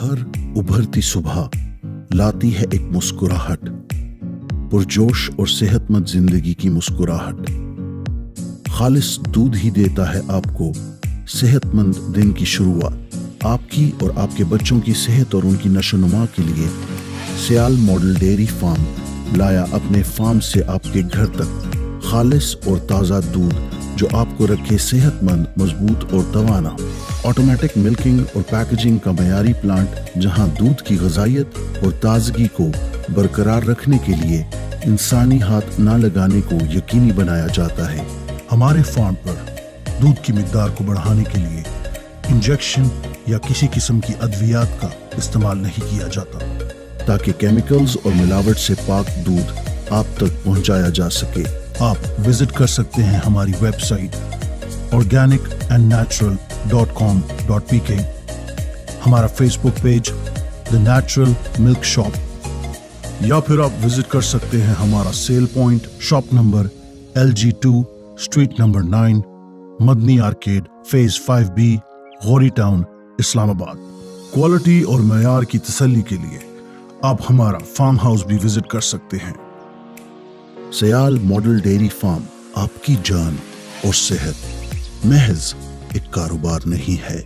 हर उभरती सुबह लाती है एक मुस्कुराहट। पुरजोश और सेहतमंद ज़िंदगी की मुस्कुराहट। खालिस दूध ही देता है आपको सेहतमंद दिन की शुरुआत। आपकी और आपके बच्चों की सेहत और उनकी नशोनुमा के लिए सियाल मॉडल डेयरी फार्म लाया अपने फार्म से आपके घर तक। खालिस और ताज़ा दूध जो आपको रखे सेहतमंद, मज़बूत और तवाना। ऑटोमेटिक मिल्किंग और पैकेजिंग का मयारी प्लांट जहाँ दूध की गजाइत और ताजगी को बरकरार रखने के लिए इंसानी हाथ ना लगाने को यकीनी बनाया जाता है। हमारे फार्म पर दूध की मकदार को बढ़ाने के लिए इंजेक्शन या किसी किस्म की अद्वियात का इस्तेमाल नहीं किया जाता, ताकि केमिकल्स और मिलावट से पाक दूध आप तक पहुँचाया जा सके। आप विज़िट कर सकते हैं हमारी website organic and natural dot com dot P K हमारा Facebook page the natural milk shop या फिर आप विज़िट कर सकते हैं हमारा sale point shop number L G two street number nine Madni arcade phase five B Ghauri town Islamabad. Quality और मैार की तसल्ली के लिए आप हमारा फार्म हाउस भी विज़िट कर सकते हैं। सयाल मॉडल डेयरी फार्म आपकी जान और सेहत महज एक कारोबार नहीं है।